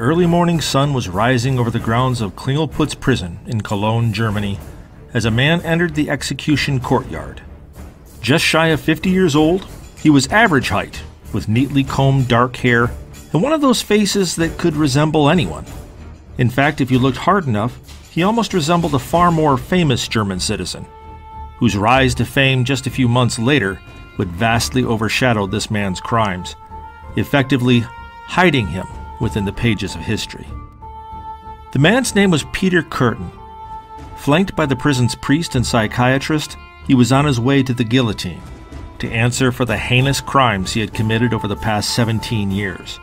early morning sun was rising over the grounds of Klingelputz prison in Cologne, Germany, as a man entered the execution courtyard. Just shy of 50 years old, he was average height, with neatly combed dark hair and one of those faces that could resemble anyone. In fact, if you looked hard enough, he almost resembled a far more famous German citizen, whose rise to fame just a few months later would vastly overshadow this man's crimes, effectively hiding him within the pages of history. The man's name was Peter Kürten. Flanked by the prison's priest and psychiatrist, he was on his way to the guillotine to answer for the heinous crimes he had committed over the past 17 years.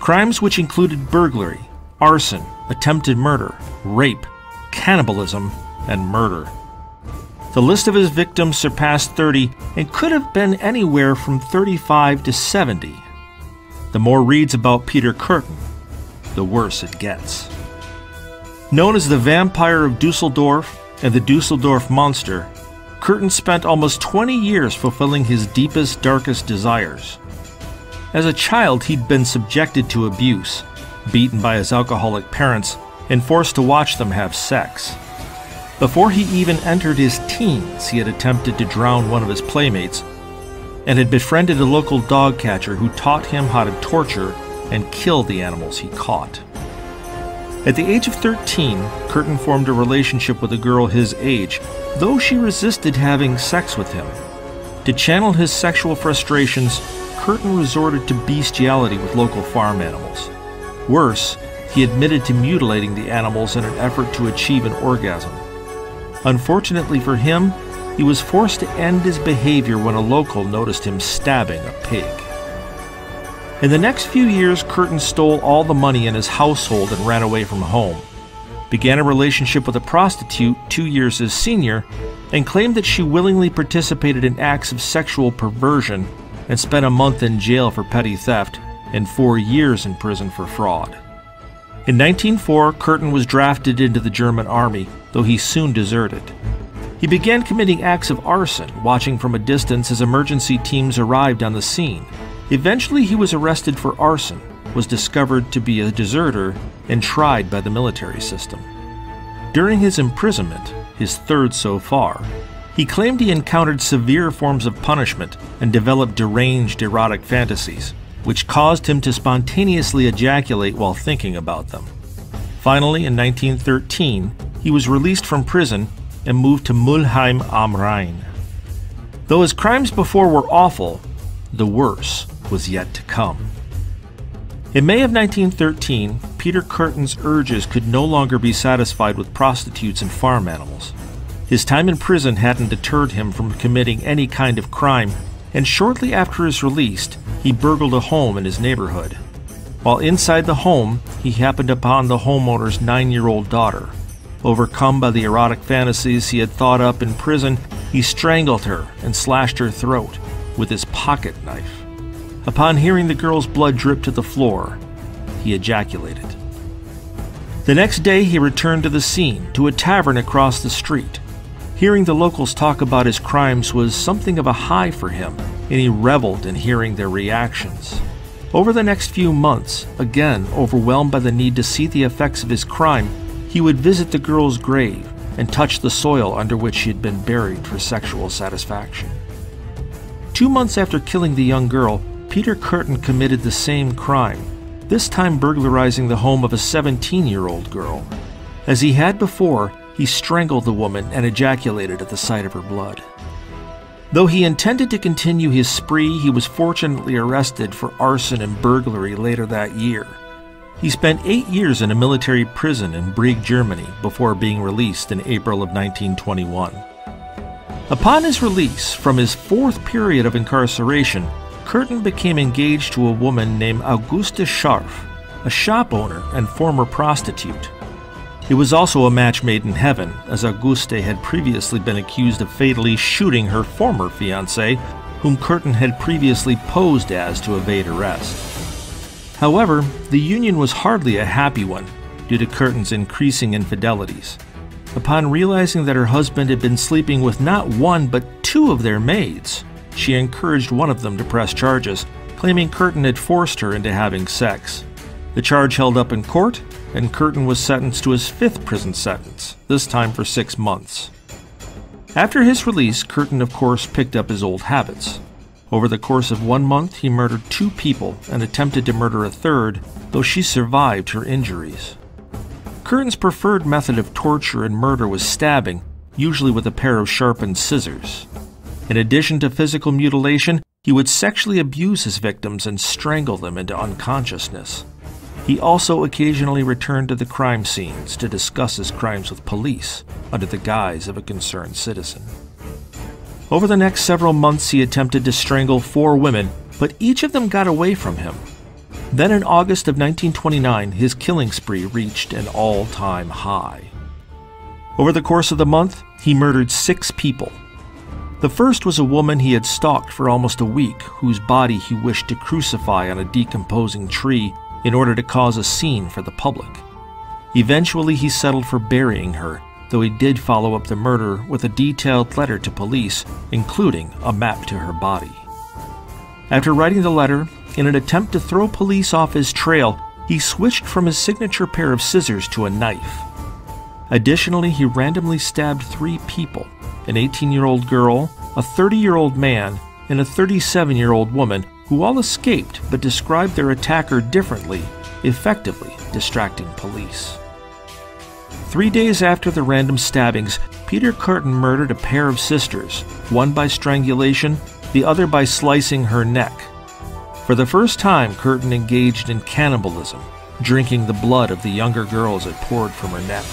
Crimes which included burglary, arson, attempted murder, rape, cannibalism, and murder. The list of his victims surpassed 30 and could have been anywhere from 35 to 70. The more reads about Peter Kürten, the worse it gets. Known as the Vampire of Dusseldorf and the Dusseldorf Monster, Kürten spent almost 20 years fulfilling his deepest, darkest desires. As a child, he'd been subjected to abuse, beaten by his alcoholic parents, and forced to watch them have sex. Before he even entered his teens, he had attempted to drown one of his playmates and had befriended a local dog catcher who taught him how to torture and kill the animals he caught. At the age of 13, Kürten formed a relationship with a girl his age, though she resisted having sex with him. To channel his sexual frustrations, Kürten resorted to bestiality with local farm animals. Worse, he admitted to mutilating the animals in an effort to achieve an orgasm. Unfortunately for him, he was forced to end his behavior when a local noticed him stabbing a pig. In the next few years, Kürten stole all the money in his household and ran away from home. Began a relationship with a prostitute two years his senior, and claimed that she willingly participated in acts of sexual perversion and spent a month in jail for petty theft and four years in prison for fraud. In 1904, Kürten was drafted into the German army, though he soon deserted. He began committing acts of arson, watching from a distance as emergency teams arrived on the scene. Eventually, he was arrested for arson, was discovered to be a deserter, and tried by the military system. During his imprisonment, his third so far, he claimed he encountered severe forms of punishment and developed deranged erotic fantasies, which caused him to spontaneously ejaculate while thinking about them. Finally, in 1913, he was released from prison and moved to Mulheim am Rhein. Though his crimes before were awful, the worse was yet to come. In May of 1913, Peter Kürten's urges could no longer be satisfied with prostitutes and farm animals. His time in prison hadn't deterred him from committing any kind of crime, and shortly after his release, he burgled a home in his neighborhood. While inside the home, he happened upon the homeowner's nine year old daughter. Overcome by the erotic fantasies he had thought up in prison, he strangled her and slashed her throat with his pocket knife. Upon hearing the girl's blood drip to the floor, he ejaculated. The next day, he returned to the scene, to a tavern across the street. Hearing the locals talk about his crimes was something of a high for him, and he reveled in hearing their reactions. Over the next few months, again overwhelmed by the need to see the effects of his crime, he would visit the girl's grave and touch the soil under which she had been buried for sexual satisfaction. Two months after killing the young girl, Peter Kürten committed the same crime, this time burglarizing the home of a 17 year old girl. As he had before, he strangled the woman and ejaculated at the sight of her blood. Though he intended to continue his spree, he was fortunately arrested for arson and burglary later that year. He spent eight years in a military prison in Brieg, Germany, before being released in April of 1921. Upon his release from his fourth period of incarceration, Kürten became engaged to a woman named Auguste Scharf, a shop owner and former prostitute. It was also a match made in heaven, as Auguste had previously been accused of fatally shooting her former fiance, whom Kürten had previously posed as to evade arrest. However, the union was hardly a happy one due to Kürten's increasing infidelities. Upon realizing that her husband had been sleeping with not one but two of their maids, she encouraged one of them to press charges, claiming Kürten had forced her into having sex. The charge held up in court, and Kürten was sentenced to his fifth prison sentence, this time for six months. After his release, Kürten, of course, picked up his old habits. Over the course of one month, he murdered two people and attempted to murder a third, though she survived her injuries. Kürten's preferred method of torture and murder was stabbing, usually with a pair of sharpened scissors. In addition to physical mutilation, he would sexually abuse his victims and strangle them into unconsciousness. He also occasionally returned to the crime scenes to discuss his crimes with police under the guise of a concerned citizen. Over the next several months, he attempted to strangle four women, but each of them got away from him. Then in August of 1929, his killing spree reached an all time high. Over the course of the month, he murdered six people. The first was a woman he had stalked for almost a week, whose body he wished to crucify on a decomposing tree in order to cause a scene for the public. Eventually, he settled for burying her though he did follow up the murder with a detailed letter to police, including a map to her body. After writing the letter, in an attempt to throw police off his trail, he switched from his signature pair of scissors to a knife. Additionally, he randomly stabbed three people an 18 year old girl, a 30 year old man, and a 37 year old woman who all escaped but described their attacker differently, effectively distracting police. Three days after the random stabbings, Peter Kürten murdered a pair of sisters, one by strangulation, the other by slicing her neck. For the first time, Kürten engaged in cannibalism, drinking the blood of the younger girls it poured from her neck.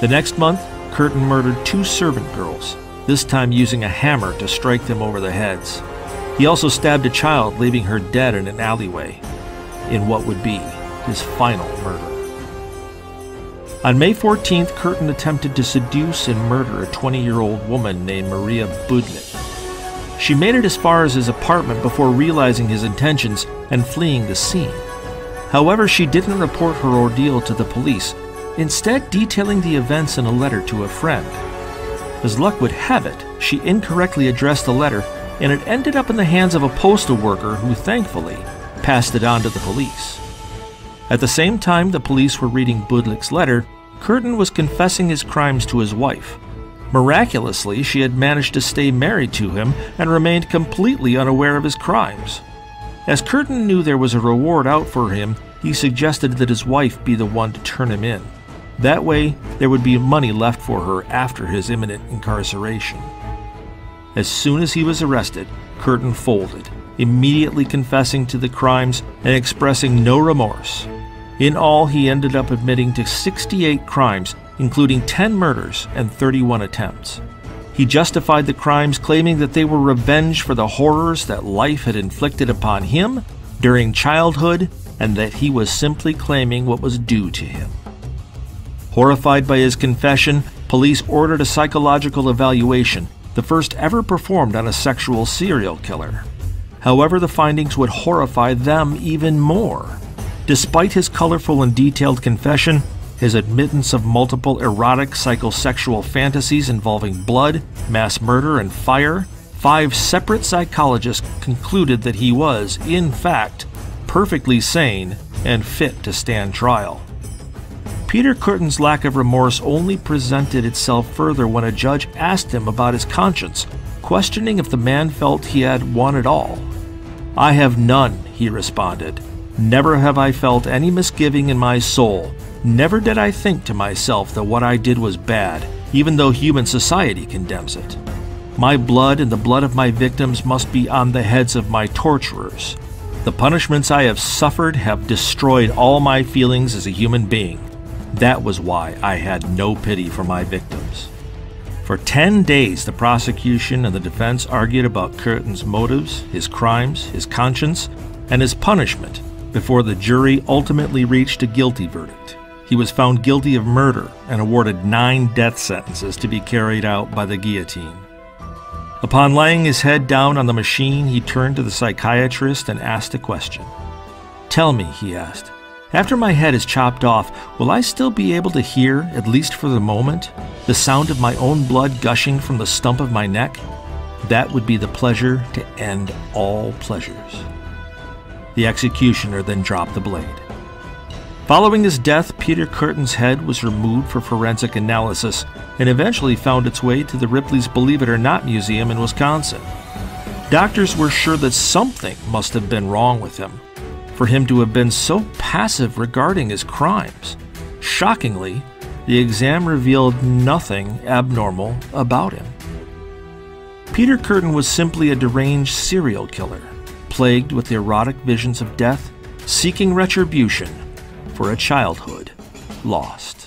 The next month, Kürten murdered two servant girls, this time using a hammer to strike them over the heads. He also stabbed a child, leaving her dead in an alleyway, in what would be his final murder. On May 14th, Kürten attempted to seduce and murder a 20 year old woman named Maria Budlick. She made it as far as his apartment before realizing his intentions and fleeing the scene. However, she didn't report her ordeal to the police, instead, detailing the events in a letter to a friend. As luck would have it, she incorrectly addressed the letter, and it ended up in the hands of a postal worker who thankfully passed it on to the police. At the same time the police were reading Budlick's letter, Kürten was confessing his crimes to his wife. Miraculously, she had managed to stay married to him and remained completely unaware of his crimes. As Kürten knew there was a reward out for him, he suggested that his wife be the one to turn him in. That way, there would be money left for her after his imminent incarceration. As soon as he was arrested, Kürten folded, immediately confessing to the crimes and expressing no remorse. In all, he ended up admitting to 68 crimes, including 10 murders and 31 attempts. He justified the crimes, claiming that they were revenge for the horrors that life had inflicted upon him during childhood and that he was simply claiming what was due to him. Horrified by his confession, police ordered a psychological evaluation, the first ever performed on a sexual serial killer. However, the findings would horrify them even more. Despite his colorful and detailed confession, his admittance of multiple erotic psychosexual fantasies involving blood, mass murder, and fire, five separate psychologists concluded that he was, in fact, perfectly sane and fit to stand trial. Peter Kürten's lack of remorse only presented itself further when a judge asked him about his conscience, questioning if the man felt he had one at all. I have none, he responded. Never have I felt any misgiving in my soul. Never did I think to myself that what I did was bad, even though human society condemns it. My blood and the blood of my victims must be on the heads of my torturers. The punishments I have suffered have destroyed all my feelings as a human being. That was why I had no pity for my victims. For 10 days, the prosecution and the defense argued about Kürten's motives, his crimes, his conscience, and his punishment before the jury ultimately reached a guilty verdict. He was found guilty of murder and awarded nine death sentences to be carried out by the guillotine. Upon laying his head down on the machine, he turned to the psychiatrist and asked a question. Tell me, he asked, after my head is chopped off, will I still be able to hear, at least for the moment, the sound of my own blood gushing from the stump of my neck? That would be the pleasure to end all pleasures. The executioner then dropped the blade. Following his death, Peter Kürten's head was removed for forensic analysis and eventually found its way to the Ripley's Believe It or Not Museum in Wisconsin. Doctors were sure that something must have been wrong with him for him to have been so passive regarding his crimes. Shockingly, the exam revealed nothing abnormal about him. Peter Kürten was simply a deranged serial killer, plagued with erotic visions of death, seeking retribution for a childhood lost.